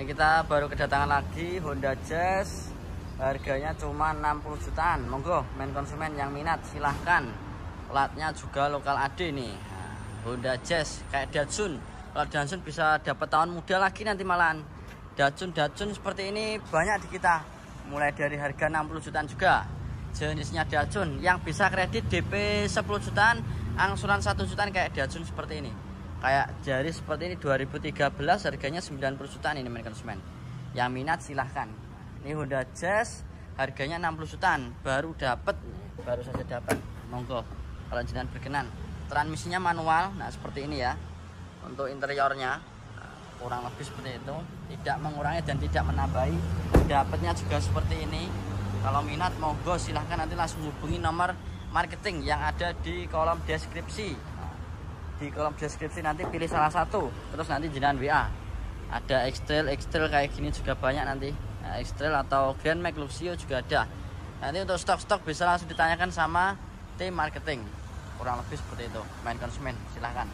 Ini kita baru kedatangan lagi Honda Jazz. Harganya cuma 60 jutaan. Monggo main konsumen yang minat silahkan. Platnya juga lokal AD nih. Nah, Honda Jazz kayak Datsun. Kalau Datsun bisa dapat tahun muda lagi nanti malahan. Datsun-Datsun seperti ini banyak di kita. Mulai dari harga 60 jutaan juga. Jenisnya Datsun. Yang bisa kredit DP 10 jutaan Angsuran 1 jutaan kayak Datsun seperti ini kayak jari seperti ini 2013 harganya 90 jutaan ini main konsumen. Yang minat silahkan. Ini Honda Jazz harganya 60 jutaan. Baru dapat baru saja dapat monggo kalau jenengan berkenan. Transmisinya manual nah seperti ini ya. Untuk interiornya kurang lebih seperti itu. Tidak mengurangi dan tidak menambahi. Dapatnya juga seperti ini. Kalau minat monggo silahkan. Nanti langsung hubungi nomor marketing yang ada di kolom deskripsi di kolom deskripsi nanti pilih salah satu. Terus nanti jenengan WA ada X-Trail, kayak gini juga banyak nanti. Nah, atau Grand Max Luxio juga ada. Nanti untuk stok-stok bisa langsung ditanyakan sama tim marketing. Kurang lebih seperti itu. Main konsumen silahkan.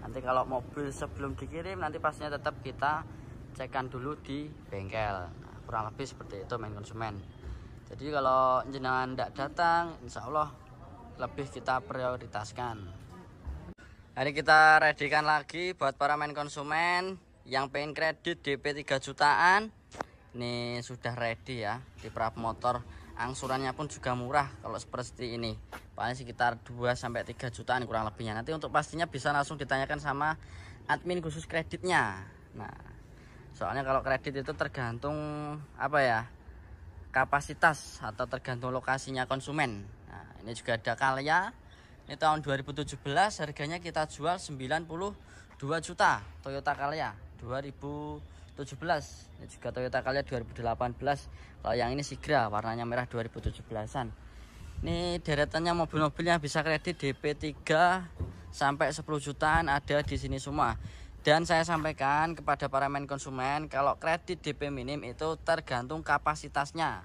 Nanti kalau mobil sebelum dikirim nanti pastinya tetap kita cekkan dulu di bengkel. Nah, kurang lebih seperti itu main konsumen. Jadi kalau jenengan tidak datang insya Allah lebih kita prioritaskan Hari kita readykan lagi buat para main konsumen yang pengen kredit DP 3 jutaan. Ini sudah ready ya di prap motor. Angsurannya pun juga murah kalau seperti ini. Paling sekitar 2 sampai 3 jutaan kurang lebihnya. Nanti untuk pastinya bisa langsung ditanyakan sama admin khusus kreditnya. Nah, soalnya kalau kredit itu tergantung apa ya? kapasitas atau tergantung lokasinya konsumen. Nah, ini juga ada Kalya ini tahun 2017 harganya kita jual 92 juta Toyota Calya 2017 ini juga Toyota Calya 2018 kalau yang ini Sigra warnanya merah 2017an ini deretannya mobil-mobil yang bisa kredit DP 3 sampai 10 jutaan ada di sini semua. Dan saya sampaikan kepada para main konsumen kalau kredit DP minim itu tergantung kapasitasnya.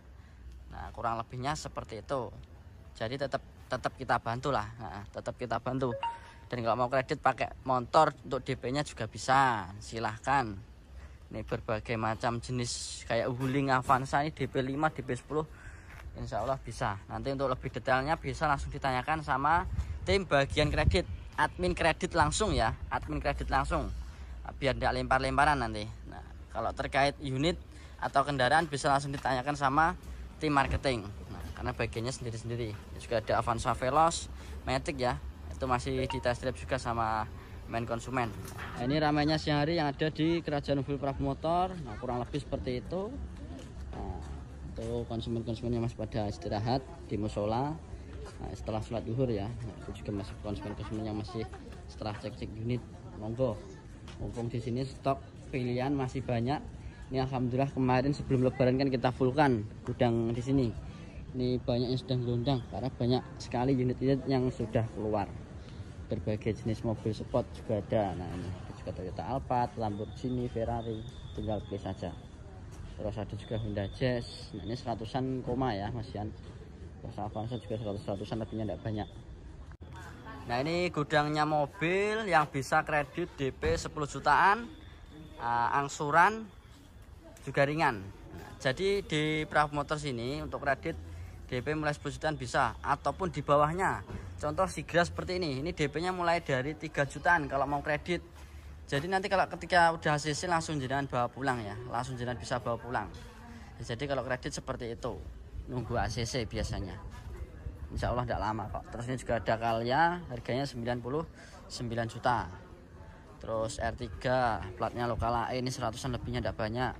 Nah kurang lebihnya seperti itu. Jadi tetap tetap kita bantu lah. Nah, tetap kita bantu. Dan kalau mau kredit pakai motor untuk DP nya juga bisa. Silahkan. Ini berbagai macam jenis kayak Wuling Avanza ini DP 5 DP 10 Insya Allah bisa. Nanti untuk lebih detailnya bisa langsung ditanyakan sama tim bagian kredit. Admin kredit langsung ya. Admin kredit langsung. Biar tidak lempar-lemparan nanti. Nah kalau terkait unit atau kendaraan bisa langsung ditanyakan sama tim marketing karena bagiannya sendiri-sendiri. Juga ada Avanza Veloz Matic ya. Itu masih di test drive juga sama main konsumen. Nah, ini ramainya siang hari yang ada di kerajaan mobil Prabu Motor. Nah kurang lebih seperti itu. Nah, itu konsumen-konsumen yang masih pada istirahat di musola. Nah, setelah sholat duhur ya. Nah, itu juga masih konsumen-konsumen yang masih setelah cek-cek unit. Monggo. Mumpung di sini stok pilihan masih banyak. Ini alhamdulillah kemarin sebelum lebaran kan kita fullkan gudang di sini ini banyak yang sudah gelondang karena banyak sekali unit-unit yang sudah keluar. Berbagai jenis mobil sport juga ada. Nah ini juga Toyota Alphard, Lamborghini, Ferrari tinggal beli saja. Terus ada juga Honda Jazz. Nah ini seratusan koma ya masian terus Avanza juga seratus seratusan lebihnya tidak banyak. Nah ini gudangnya mobil yang bisa kredit DP 10 jutaan uh, angsuran juga ringan. Nah, jadi di Prav Motors ini untuk kredit DP mulai 10 jutaan bisa ataupun di bawahnya. Contoh Sigra seperti ini ini DP nya mulai dari 3 jutaan kalau mau kredit. Jadi nanti kalau ketika udah ACC langsung jangan bawa pulang ya langsung jangan bisa bawa pulang. Jadi kalau kredit seperti itu nunggu ACC biasanya. Insya Allah tidak lama kok. Terus ini juga ada Kalya harganya 99 juta. Terus R3 platnya lokal A ini 100an lebihnya tidak banyak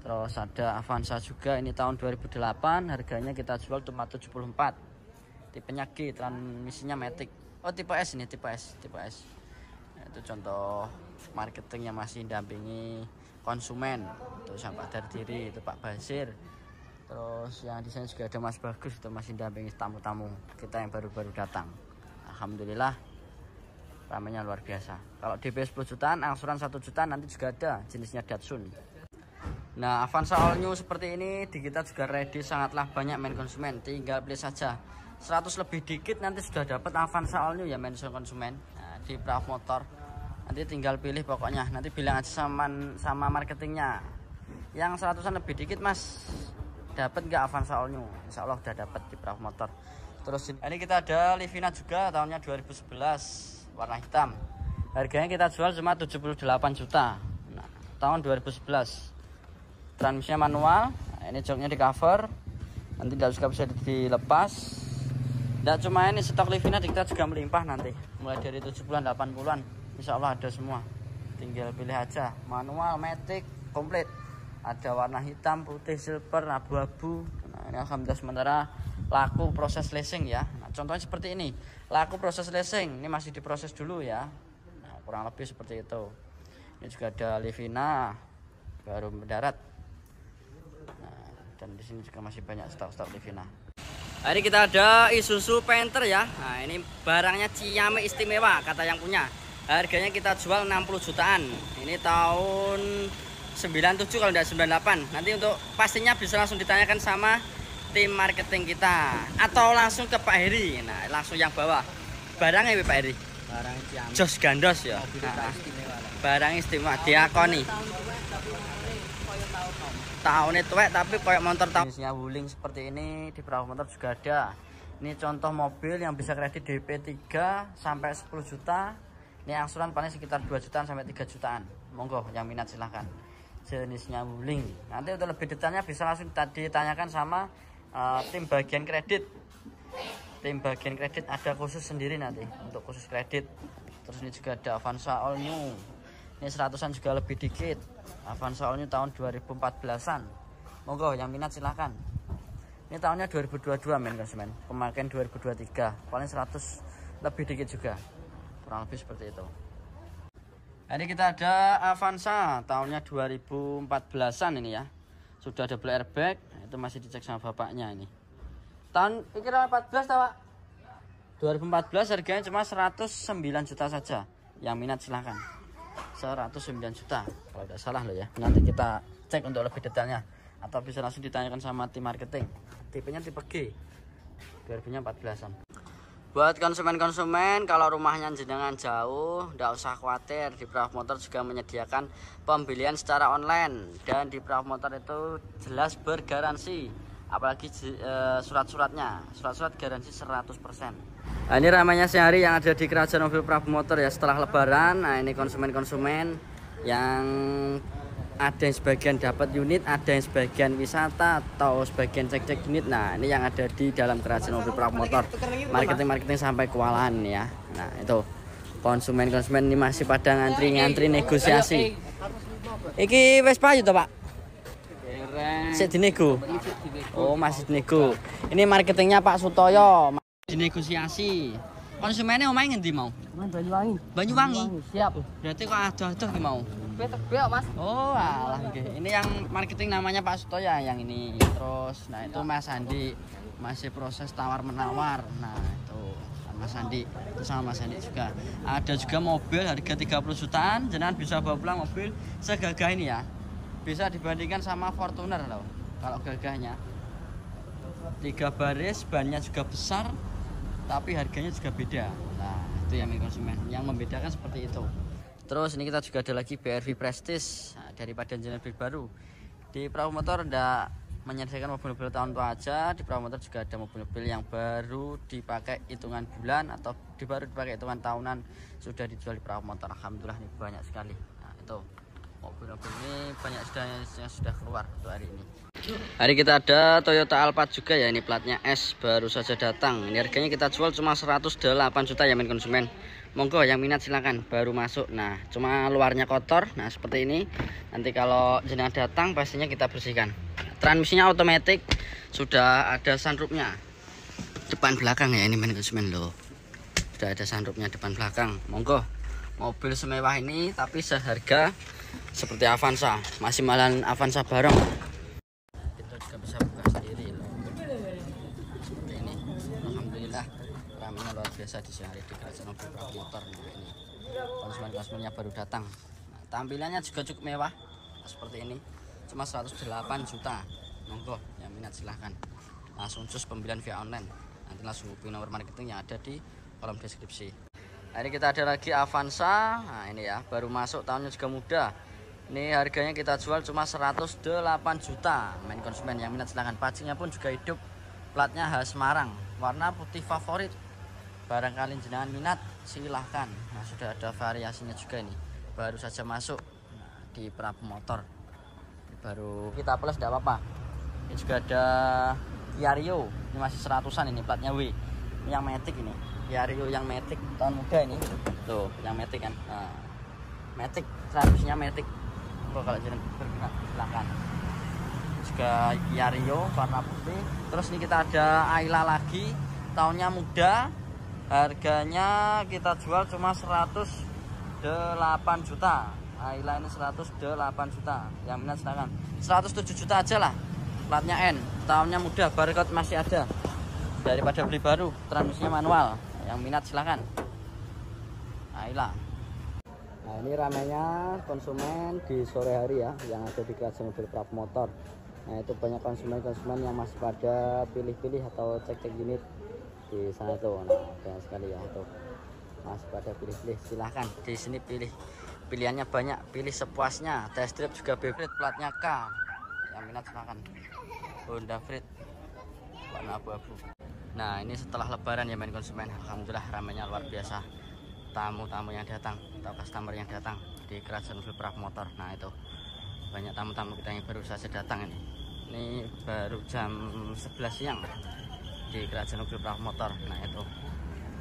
terus ada Avanza juga ini tahun 2008 harganya kita jual cuma 74 tipenya G transmisinya Matic. Oh tipe S ini tipe S tipe S. Nah, itu contoh marketing yang masih dampingi konsumen itu sampai dari diri itu Pak Basir. Terus yang di sana juga ada Mas Bagus itu masih dampingi tamu-tamu kita yang baru-baru datang. Alhamdulillah ramenya luar biasa. Kalau DP 10 jutaan angsuran 1 juta nanti juga ada jenisnya Datsun Nah Avanza All New seperti ini di kita juga ready sangatlah banyak main konsumen. Tinggal beli saja. 100 lebih dikit nanti sudah dapat Avanza All New ya main konsumen. Nah, di Bravo Motor. Nanti tinggal pilih pokoknya. Nanti bilang aja sama sama marketingnya. Yang seratusan lebih dikit mas dapat nggak Avanza All New? Insya Allah udah dapat di perahu motor. Terus ini kita ada Livina juga tahunnya 2011 warna hitam. Harganya kita jual cuma 78 juta. Nah, tahun 2011 transmisinya manual. Ini joknya di cover. Nanti tidak suka bisa dilepas. Tidak cuma ini stok Livina kita juga melimpah nanti. Mulai dari 70-an 80-an Insya Allah ada semua. Tinggal pilih aja. Manual matic komplit. Ada warna hitam putih silver abu-abu. Nah ini alhamdulillah sementara laku proses lacing ya. Nah, contohnya seperti ini. Laku proses lacing ini masih diproses dulu ya. Nah, kurang lebih seperti itu. Ini juga ada Livina baru mendarat dan di sini juga masih banyak stok-stok Livina Hari kita ada Isuzu Panther ya. Nah, ini barangnya Ciame istimewa kata yang punya. Harganya kita jual 60 jutaan. Ini tahun 97 kalau tidak 98. Nanti untuk pastinya bisa langsung ditanyakan sama tim marketing kita atau langsung ke Pak Heri. Nah, langsung yang bawah. Barangnya Pak Heri. Barang Ciame. Jos gandos ya. Nah, barang istimewa diakoni tahun itu tapi kayak motor tahun jenisnya wuling seperti ini di perahu motor juga ada. Ini contoh mobil yang bisa kredit DP 3 sampai 10 juta. Ini angsuran paling sekitar 2 jutaan sampai 3 jutaan. Monggo yang minat silahkan. Jenisnya wuling. Nanti untuk lebih detailnya bisa langsung tadi tanyakan sama uh, tim bagian kredit. Tim bagian kredit ada khusus sendiri nanti untuk khusus kredit. Terus ini juga ada Avanza All New ini seratusan juga lebih dikit. Avanza All New tahun 2014an monggo yang minat silahkan. Ini tahunnya 2022 men konsumen pemakaian 2023 paling 100 lebih dikit juga. Kurang lebih seperti itu. Ini kita ada Avanza tahunnya 2014an ini ya. Sudah double airbag itu masih dicek sama bapaknya ini. Tahun kira 14 tahu Pak? 2014 harganya cuma 109 juta saja. Yang minat silahkan 109 juta. Kalau tidak salah loh ya. Nanti kita cek untuk lebih detailnya. Atau bisa langsung ditanyakan sama tim marketing. Tipenya tipe G. 2014an buat konsumen-konsumen kalau rumahnya jenengan jauh tidak usah khawatir. Di Perahu Motor juga menyediakan pembelian secara online. Dan di Perahu Motor itu jelas bergaransi apalagi eh, surat-suratnya surat-surat garansi 100% Nah, ini ramainya sehari yang ada di Kerajaan Mobil Prabu Motor ya setelah Lebaran. Nah ini konsumen-konsumen yang ada yang sebagian dapat unit, ada yang sebagian wisata atau sebagian cek-cek unit. Nah ini yang ada di dalam Kerajaan Mobil Prabu Motor. Marketing-marketing sampai kewalahan ya. Nah itu konsumen-konsumen ini masih pada ngantri-ngantri negosiasi. Iki wes payu toh pak? Masih dinego. Oh masih dinego. Ini marketingnya Pak Sutoyo. Dinegosiasi konsumennya omae ngendi mau? Banyuwangi. Banyuwangi? Siap. berarti kok adoh-adoh ki mau? Betek Mas. oh alah nggih. Ini yang marketing namanya Pak Suto ya yang ini. Terus nah itu Mas Andi masih proses tawar menawar nah itu Mas Andi itu sama Mas Andi juga. Ada juga mobil harga 30 jutaan. Jenengan bisa bawa pulang mobil segagah ini ya. Bisa dibandingkan sama Fortuner loh kalau gagahnya tiga baris bannya juga besar tapi harganya juga beda. Nah itu yang konsumen yang membedakan seperti itu. Terus ini kita juga ada lagi BRV Prestige nah, daripada jenis baru. Di perahu motor ada menyediakan mobil-mobil tahun tua aja di perahu motor juga ada mobil-mobil yang baru dipakai hitungan bulan atau di baru dipakai hitungan tahunan sudah dijual di perahu motor. Alhamdulillah ini banyak sekali. Nah itu mobil-mobil ini banyak sudah yang sudah keluar untuk hari ini Hari kita ada Toyota Alphard juga ya ini platnya S baru saja datang. Ini harganya kita jual cuma 108 juta ya main konsumen. Monggo yang minat silahkan baru masuk. Nah cuma luarnya kotor. Nah seperti ini. Nanti kalau jenengan datang pastinya kita bersihkan. Transmisinya otomatis. Sudah ada sunroofnya. Depan belakang ya ini main konsumen loh. Sudah ada sunroofnya depan belakang. Monggo. Mobil semewah ini tapi seharga seperti Avanza. Masih malan Avanza bareng biasa di sehari di kerajaan beberapa motor ini konsumen-konsumennya baru datang nah, tampilannya juga cukup mewah seperti ini cuma 108 juta monggo yang minat silahkan langsung cus pembelian via online nanti langsung hubungi nomor marketing yang ada di kolom deskripsi Nah, ini kita ada lagi Avanza. Nah, ini ya, baru masuk tahunnya juga muda. Ini harganya kita jual cuma 108 juta. Main konsumen yang minat silahkan. Pacinya pun juga hidup. Platnya khas Semarang. Warna putih favorit. Barangkali jenengan minat silahkan. Nah, sudah ada variasinya juga ini. Baru saja masuk nah, di Prabu Motor. Baru kita plus tidak apa-apa. Ini juga ada Yario. Ini masih seratusan ini platnya W. Yang Matic ini. Yario yang Matic tahun muda ini. Tuh, yang Matic kan. Nah, Matic, transmisinya Matic. Kok kalau jadi bergerak silahkan. Juga Yario warna putih. Terus ini kita ada Ayla lagi. Tahunnya muda. Harganya kita jual cuma 108 juta. Ayla ini 108 juta. Yang minat silahkan. 107 juta aja lah. Platnya N. Tahunnya muda, barcode masih ada. Daripada beli baru, transmisinya manual yang minat silahkan Ayla nah ini ramainya konsumen di sore hari ya yang ada di kerajaan mobil Prap Motor nah itu banyak konsumen-konsumen yang masih pada pilih-pilih atau cek-cek unit di sana tuh nah banyak sekali ya tuh. Masih pada pilih-pilih silahkan. Di sini pilih. Pilihannya banyak pilih sepuasnya. Test drive juga bebek platnya K. Yang minat silahkan. Honda Freed warna abu-abu. Nah ini setelah lebaran ya main konsumen. Alhamdulillah ramainya luar biasa. Tamu-tamu yang datang Atau customer yang datang. Di kerajaan mobil perak motor. Nah itu. Banyak tamu-tamu kita yang baru saja datang ini. Ini baru jam 11 siang Di kerajaan mobil perak motor. Nah itu.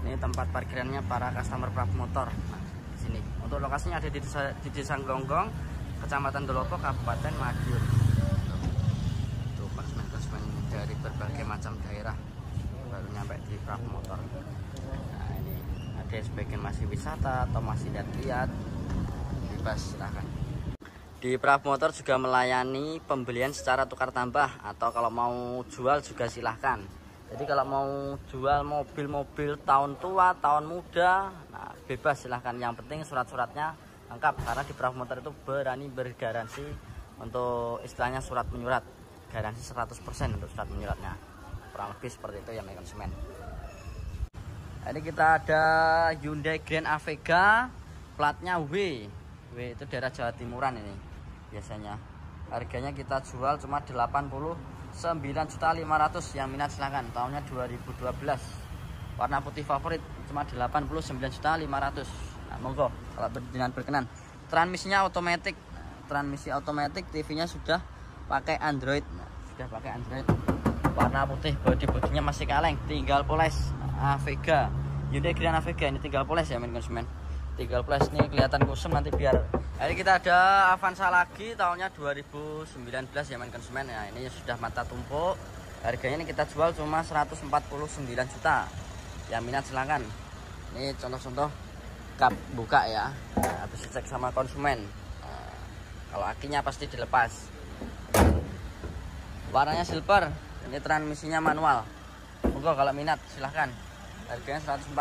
Ini tempat parkirannya para customer perak motor. Nah sini. Untuk lokasinya ada di desa, di desa Gonggong Kecamatan Dolopo Kabupaten Madiun. Itu konsumen-konsumen dari berbagai macam daerah. Baru nyampe di perahu motor. Nah ini ada sebagian masih wisata atau masih lihat-lihat. Bebas silahkan. Di perahu motor juga melayani pembelian secara tukar tambah. Atau kalau mau jual juga silahkan jadi kalau mau jual mobil-mobil tahun tua tahun muda nah, bebas silahkan. Yang penting surat-suratnya lengkap karena di Praf Motor itu berani bergaransi untuk istilahnya surat menyurat. Garansi 100% untuk surat menyuratnya. Kurang lebih seperti itu ya my konsumen. Nah, ini kita ada Hyundai Grand Avega platnya W. W itu daerah Jawa Timuran ini biasanya. Harganya kita jual cuma 80 9.500 yang minat silahkan. Tahunnya 2012 warna putih favorit cuma 89.500 nah, monggo kalau berkenan berkenan. Transmisinya otomatis transmisi otomatis TV nya sudah pakai Android. Nah, sudah pakai Android. Warna putih body bodinya masih kaleng. Tinggal poles. Avega Hyundai Grand Avega ini tinggal poles ya main konsumen. Tinggal poles ini kelihatan kusam nanti biar ini kita ada Avanza lagi tahunnya 2019 ya main konsumen ya. Ini sudah mata tumpuk. Harganya ini kita jual cuma 149 juta. Yang minat silahkan. Ini contoh-contoh kap buka ya. Nah, habis cek sama konsumen. Nah, kalau akinya pasti dilepas. Warnanya silver. Ini transmisinya manual. Monggo kalau minat silahkan. Harganya 149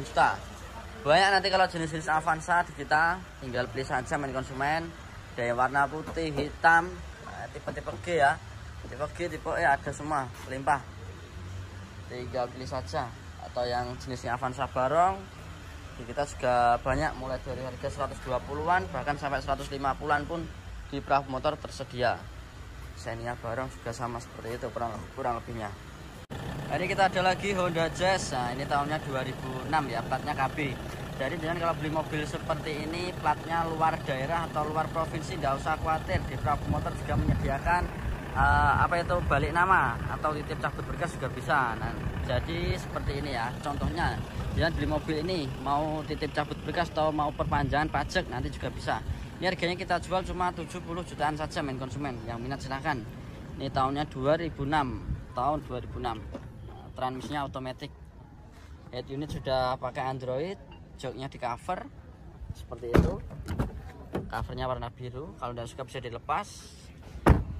juta banyak nanti kalau jenis-jenis Avanza di kita tinggal beli saja main konsumen. Dari warna putih hitam nah, tipe-tipe G ya. Tipe G tipe E ada semua limpah tinggal pilih saja. Atau yang jenisnya Avanza barong di kita juga banyak mulai dari harga 120-an bahkan sampai 150-an pun di perahu motor tersedia Xenia barang juga sama seperti itu kurang, kurang lebihnya ini kita ada lagi Honda Jazz nah ini tahunnya 2006 ya platnya KB jadi dengan kalau beli mobil seperti ini platnya luar daerah atau luar provinsi tidak usah khawatir di Prabu Motor juga menyediakan uh, apa itu balik nama atau titip cabut berkas juga bisa nah, jadi seperti ini ya contohnya jangan beli mobil ini mau titip cabut berkas atau mau perpanjangan pajak nanti juga bisa ini harganya kita jual cuma 70 jutaan saja main konsumen. Yang minat silahkan. Ini tahunnya 2006. Tahun 2006. Transmisinya otomatis. Head unit sudah pakai Android. Joknya di cover. Seperti itu. Covernya warna biru. Kalau tidak suka bisa dilepas.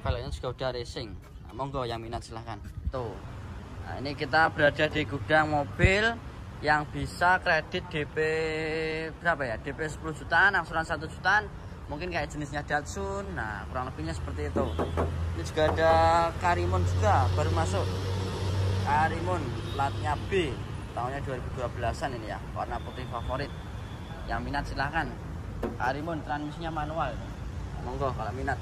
Velgnya juga udah racing. Nah, monggo yang minat silahkan. Tuh. Nah, ini kita berada di gudang mobil yang bisa kredit DP berapa ya DP 10 jutaan angsuran 1 jutaan mungkin kayak jenisnya Datsun nah kurang lebihnya seperti itu ini juga ada Karimun juga baru masuk Karimun platnya B tahunnya 2012an ini ya warna putih favorit. Yang minat silahkan. Karimun transmisinya manual. Monggo kalau minat.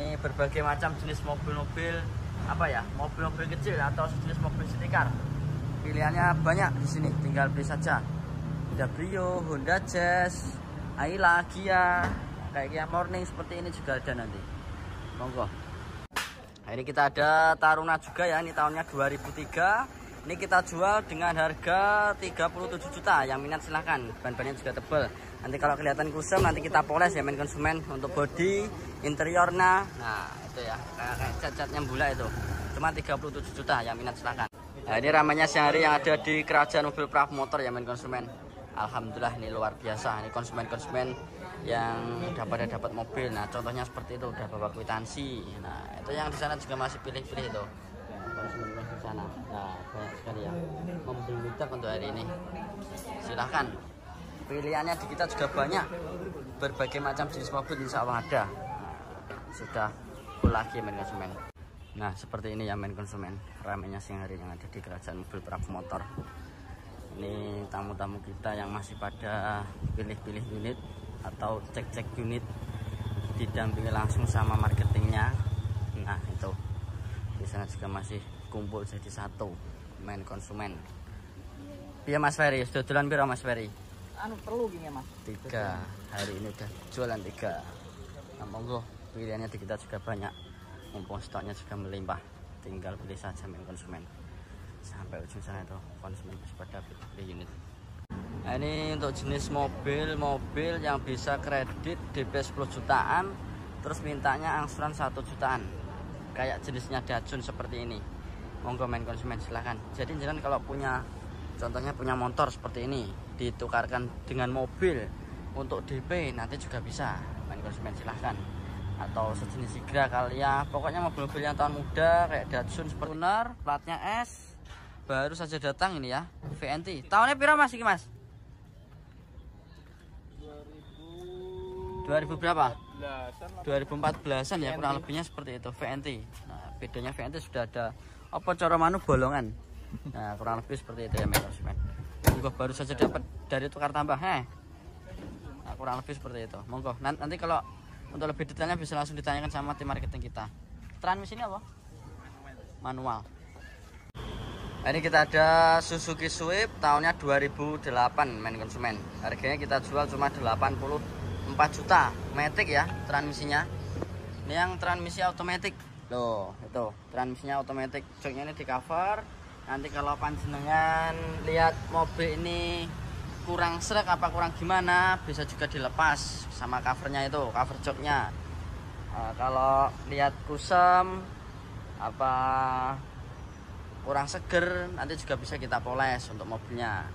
Ini berbagai macam jenis mobil-mobil apa ya mobil-mobil kecil atau sejenis mobil setikar. Pilihannya banyak di sini tinggal beli saja. Ada Brio, Honda Jazz, Ayla, Kia. Kayak Kia Morning seperti ini juga ada nanti. Monggo nah, ini kita ada Taruna juga ya ini tahunnya 2003 ini kita jual dengan harga 37 juta. Yang minat silahkan ban-bannya juga tebal. Nanti kalau kelihatan kusam nanti kita poles ya main konsumen untuk body interiornya. Nah itu ya kayak, cat-catnya bula itu. Cuma 37 juta yang minat silahkan. Nah, ini ramainya siang hari yang ada di kerajaan mobil prak motor ya main konsumen. Alhamdulillah ini luar biasa. Ini konsumen-konsumen yang dapat dapat mobil. Nah, contohnya seperti itu udah bawa kwitansi. Nah, itu yang di sana juga masih pilih-pilih itu. Konsumen di sana. Nah, banyak sekali ya. Mobil mudah untuk hari ini. Silahkan. Pilihannya di kita juga banyak. Berbagai macam jenis mobil insya Allah ada. Nah, sudah full lagi main konsumen. Nah seperti ini ya main konsumen ramainya siang hari yang ada di kerajaan mobil perahu motor Ini tamu-tamu kita yang masih pada pilih-pilih unit atau cek-cek unit Didampingi langsung sama marketingnya. Nah itu. Di sana juga masih kumpul jadi satu main konsumen. Iya Mas Ferry, sudah jalan biru Mas Ferry? Anu perlu gini Mas. Tiga, hari ini udah jualan tiga. Nah monggo. Pilihannya di kita juga banyak. Mumpung stoknya juga melimpah. Tinggal beli saja main konsumen. Sampai ujung sana itu konsumen bisa pada beli unit nah, ini untuk jenis mobil mobil yang bisa kredit DP 10 jutaan terus mintanya angsuran 1 jutaan. Kayak jenisnya Datsun seperti ini. Monggo main konsumen silahkan. Jadi jangan kalau punya contohnya punya motor seperti ini ditukarkan dengan mobil untuk DP nanti juga bisa. Main konsumen silahkan. Atau sejenis Sigra kali ya pokoknya mobil-mobil yang tahun muda kayak Datsun seperti Tuner platnya S baru saja datang ini ya VNT tahunnya pira mas? Ini mas 2000 berapa? 2014an ya kurang lebihnya seperti itu VNT nah bedanya VNT sudah ada apa cara manu bolongan? Nah kurang lebih seperti itu ya konsumen juga baru saja dapat dari tukar tambah heh. Nah, kurang lebih seperti itu. Monggo nanti kalau untuk lebih detailnya bisa langsung ditanyakan sama tim marketing kita. Transmisi ini apa? Manual. Ini kita ada Suzuki Swift tahunnya 2008 main konsumen. Harganya kita jual cuma 84 juta matic ya transmisinya. Ini yang transmisi otomatis. Loh itu transmisinya otomatis. Joknya ini di cover. Nanti kalau panjenengan lihat mobil ini kurang serak apa kurang gimana bisa juga dilepas sama covernya itu cover joknya. Uh, kalau lihat kusam apa kurang seger nanti juga bisa kita poles untuk mobilnya.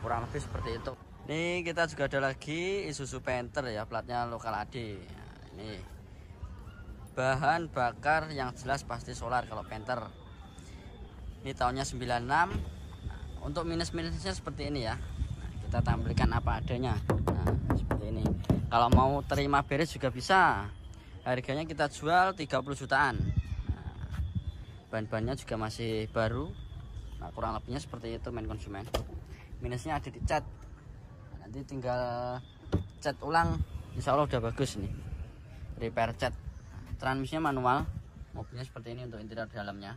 Kurang lebih seperti itu ini kita juga ada lagi Isuzu Panther ya platnya lokal AD nah, ini bahan bakar yang jelas pasti solar kalau Panther. Ini tahunnya 96 nah, untuk minus-minusnya seperti ini ya. Kita tampilkan apa adanya. Nah seperti ini. Kalau mau terima beres juga bisa. Harganya kita jual 30 jutaan. Nah, bahan-bahannya juga masih baru. Nah kurang lebihnya seperti itu main konsumen. Minusnya ada di cat. nah, nanti tinggal cat ulang. Insya Allah udah bagus nih repair cat transmisinya manual. Mobilnya seperti ini untuk interior dalamnya.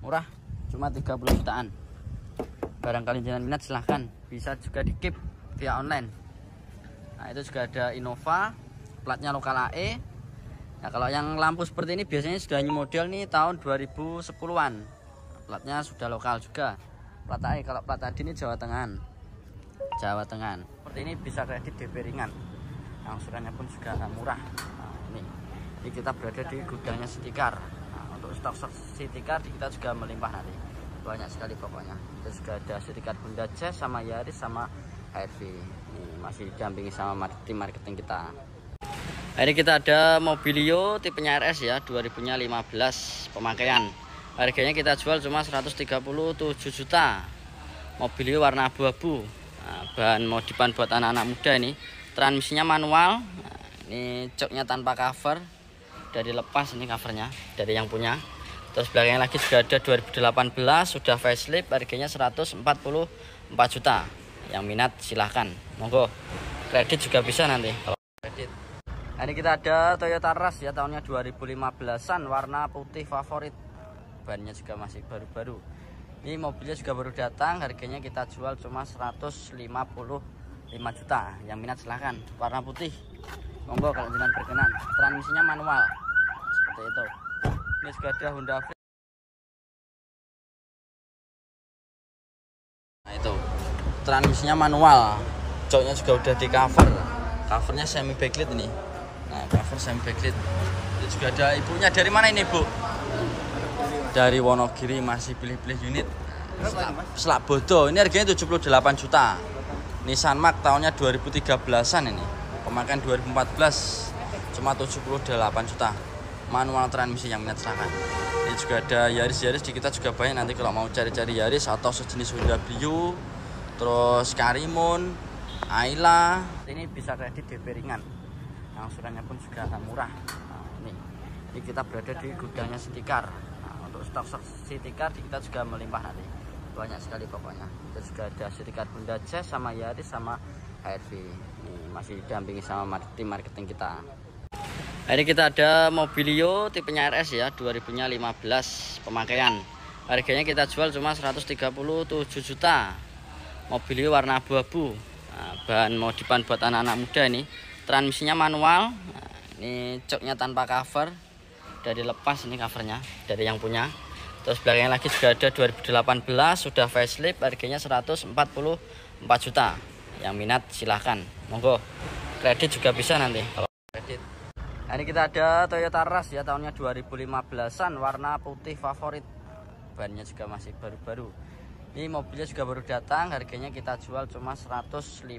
Murah cuma 30 jutaan. Barangkali jangan minat silahkan. Bisa juga di via online. Nah itu juga ada Innova platnya lokal AE nah kalau yang lampu seperti ini biasanya sudah new model nih tahun 2010an platnya sudah lokal juga. Plat AE kalau plat tadi ini Jawa Tengah Jawa Tengah seperti ini bisa kredit DP ringan. Angsurannya pun juga murah. Nah, ini. Ini kita berada di gudangnya Sitikar nah, untuk stok-stok Sitikar kita juga melimpah nanti. Banyak sekali pokoknya. Terus juga ada sertifikat Honda Jazz sama Yaris sama HRV ini masih didampingi sama tim marketing kita. Ini kita ada Mobilio tipenya RS ya 2015 pemakaian. Harganya kita jual cuma 137 juta. Mobilio warna abu-abu. nah, bahan modifan buat anak-anak muda ini. Transmisinya manual. Nah, ini joknya tanpa cover. Dari lepas ini covernya dari yang punya. Terus belakangnya lagi juga ada 2018 sudah facelift harganya 144 juta. Yang minat silahkan. Monggo. Kredit juga bisa nanti kalau kredit. Nah, ini kita ada Toyota Rush ya tahunnya 2015an warna putih favorit. Bannya juga masih baru-baru ini mobilnya juga baru datang harganya kita jual cuma 155 juta. Yang minat silahkan warna putih. Monggo kalau jenengan berkenan. Transmisinya manual. Seperti itu. Ini juga ada Honda Fit. Nah itu. Transmisinya manual. Joknya juga udah di cover. Covernya semi backlit ini. Nah cover semi backlit. Ini juga ada ibunya. Dari mana ini bu dari Wonogiri masih pilih-pilih unit. Selak bodo. Ini harganya 78 juta. Nissan Mark tahunnya 2013an ini. Pemakaian 2014 cuma 78 juta. Manual transmisi yang minat silahkan. Ini juga ada Yaris Yaris di kita juga banyak nanti kalau mau cari-cari Yaris atau sejenis Honda Brio terus Karimun Ayla. Ini bisa kredit DP ringan angsurannya pun juga murah. Nah, ini. Ini kita berada di gudangnya untuk stok-stok Sitikar kita juga melimpah nanti. Banyak sekali pokoknya. Kita juga ada Sitikar Honda Jazz sama Yaris sama HRV ini masih didampingi sama tim marketing kita. Ini kita ada Mobilio tipenya RS ya 2015 pemakaian. Harganya kita jual cuma 137 juta. Mobilio warna abu-abu. Nah, bahan modifan buat anak-anak muda ini. Transmisinya manual. Nah, ini joknya tanpa cover dari lepas ini covernya dari yang punya terus belakangnya lagi juga ada 2018 sudah facelift harganya 144 juta yang minat silahkan monggo kredit juga bisa nanti kalau kredit Nah, ini kita ada Toyota Rush ya tahunnya 2015an warna putih favorit. Bannya juga masih baru-baru. Ini mobilnya juga baru datang, harganya kita jual cuma 155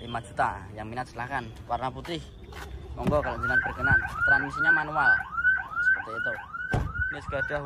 juta. Yang minat silahkan, warna putih. Monggo kalau jenengan berkenan. Transmisinya manual. Seperti itu. Ini juga ada